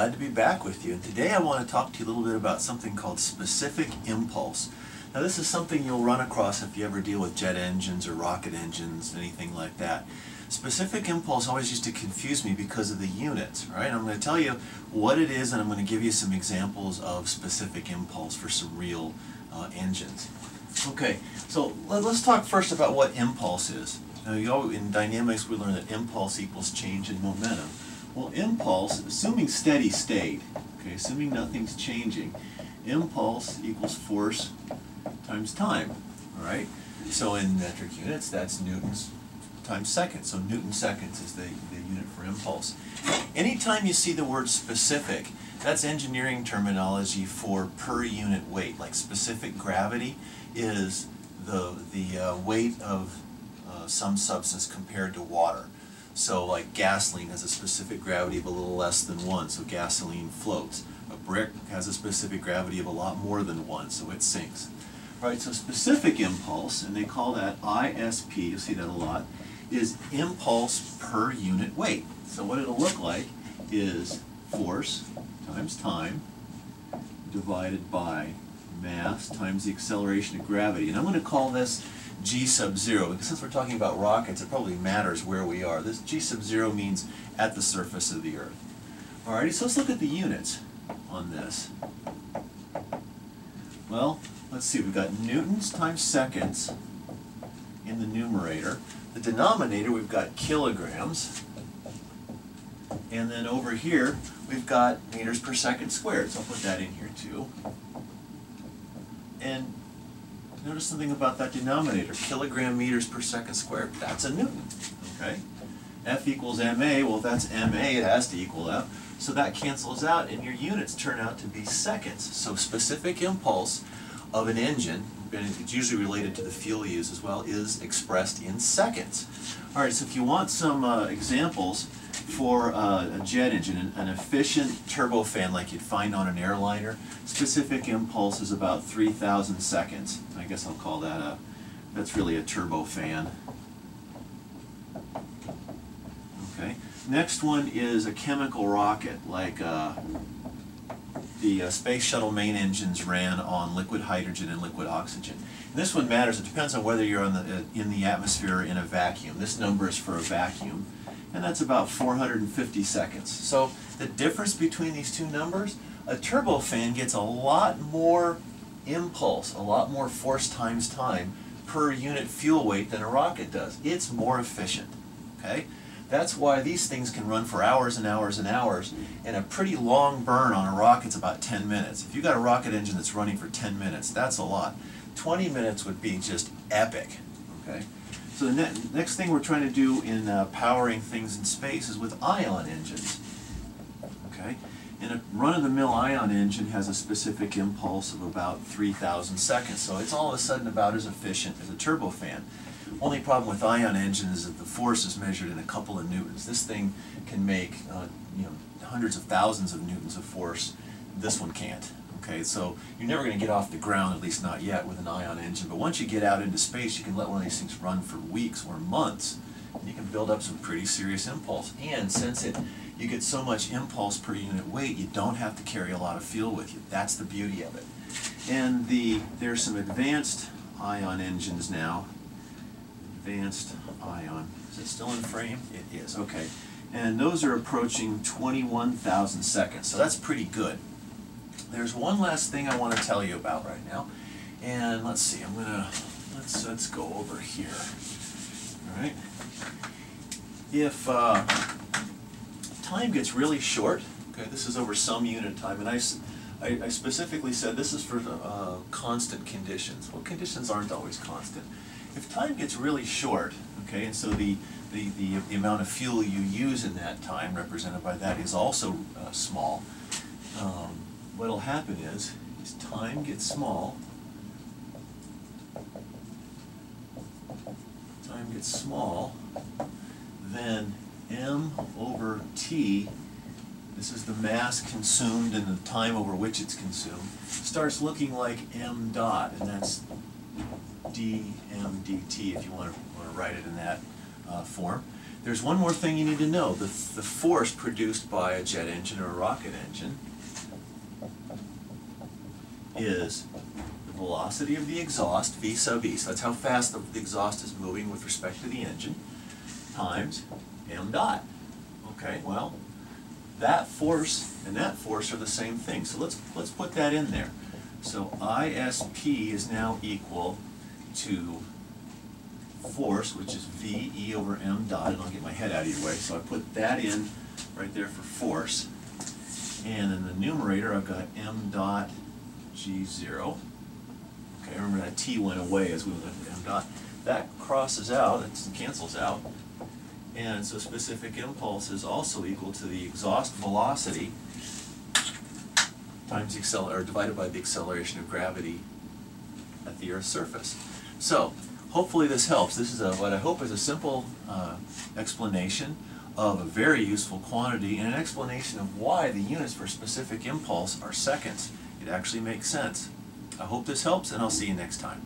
glad to be back with you. And today I want to talk to you a little bit about something called specific impulse. Now this is something you'll run across if you ever deal with jet engines or rocket engines, anything like that. Specific impulse always used to confuse me because of the units, right? I'm going to tell you what it is and I'm going to give you some examples of specific impulse for some real uh, engines. Okay, so let, us talk first about what impulse is. Now, you know, in dynamics we learn that impulse equals change in momentum. Well, impulse, assuming steady state, okay, assuming nothing's changing, impulse equals force times time, all right? So in metric units, that's newtons times seconds. So newton seconds is the, the unit for impulse. Anytime you see the word specific, that's engineering terminology for per unit weight. Like specific gravity is the, the uh, weight of uh, some substance compared to water. So like gasoline has a specific gravity of a little less than one, so gasoline floats. A brick has a specific gravity of a lot more than one, so it sinks. Right, so specific impulse, and they call that ISP, you'll see that a lot, is impulse per unit weight. So what it'll look like is force times time divided by mass times the acceleration of gravity. And I'm going to call this g sub 0, because since we're talking about rockets, it probably matters where we are. This g sub 0 means at the surface of the Earth. Alrighty, so let's look at the units on this. Well, let's see, we've got newtons times seconds in the numerator. The denominator, we've got kilograms. And then over here, we've got meters per second squared. So I'll put that in here too. And notice something about that denominator, kilogram meters per second squared. That's a newton, okay? F equals ma, well if that's ma, it has to equal that. So that cancels out and your units turn out to be seconds. So specific impulse of an engine, and it's usually related to the fuel use as well, is expressed in seconds. All right, so if you want some uh, examples for uh, a jet engine, an, an, efficient turbofan like you'd find on an airliner, specific impulse is about 3,000 seconds. I guess I'll call that a, that's really a turbofan. Okay. Next one is a chemical rocket, like uh, the uh, space shuttle main engines ran on liquid hydrogen and liquid oxygen. And this one matters. It depends on whether you're the, uh, in the atmosphere or in a vacuum. This number is for a vacuum and that's about 450 seconds. So the difference between these two numbers, a turbofan gets a lot more impulse, a lot more force times time per unit fuel weight than a rocket does. It's more efficient, okay? That's why these things can run for hours and hours and hours, and a pretty long burn on a rocket's about 10 minutes. If you've got a rocket engine that's running for 10 minutes, that's a lot. 20 minutes would be just epic, okay? So the ne next thing we're trying to do in uh, powering things in space is with ion engines. Okay, and a run-of-the-mill ion engine has a specific impulse of about 3,000 seconds, so it's all of a sudden about as efficient as a turbofan. Only problem with ion engines is that the force is measured in a couple of newtons. This thing can make uh, you know hundreds of thousands of newtons of force. This one can't. Okay, so you're never going to get off the ground, at least not yet, with an ion engine. But once you get out into space, you can let one of these things run for weeks or months. And you can build up some pretty serious impulse. And since it, you get so much impulse per unit weight, you don't have to carry a lot of fuel with you. That's the beauty of it. And the there's some advanced ion engines now. Advanced ion. Is it still in frame? It is. Okay. And those are approaching 21,000 seconds. So that's pretty good. There's one last thing I want to tell you about right now. And let's see, I'm gonna, let's, let's go over here. All right. If uh, time gets really short, okay, this is over some unit of time, and I, I, I specifically said this is for uh, constant conditions. Well, conditions aren't always constant. If time gets really short, okay, and so the, the, the, the amount of fuel you use in that time, represented by that, is also uh, small, um, what'll happen is, as time gets small, time gets small, then m over t, this is the mass consumed and the time over which it's consumed, starts looking like m dot, and that's dm dt if you want to, want to write it in that uh, form. there's one more thing you need to know. The, the force produced by a jet engine or a rocket engine is the velocity of the exhaust, V sub E, so that's how fast the, the exhaust is moving with respect to the engine, times m dot. Okay, well, that force and that force are the same thing, so let's, let's put that in there. So ISP is now equal to force, which is V E over m dot, and I'll get my head out of your way, so I put that in right there for force. And in the numerator, I've got m dot g zero. Okay, remember that t went away as we went to m dot. That crosses out, it cancels out. And so specific impulse is also equal to the exhaust velocity times the or divided by the acceleration of gravity at the Earth's surface. So, hopefully this helps. This is a, what I hope is a simple uh, explanation of a very useful quantity and an explanation of why the units for specific impulse are seconds. It actually makes sense. I hope this helps, and I'll see you next time.